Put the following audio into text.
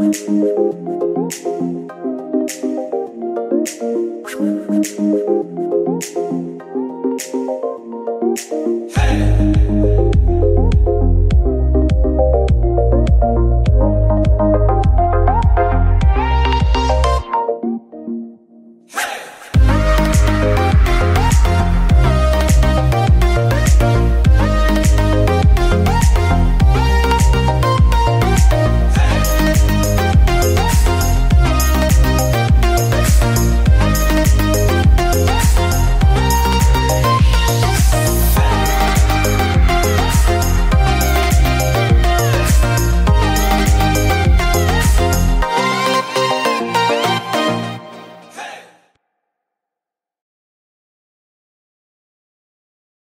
Hey!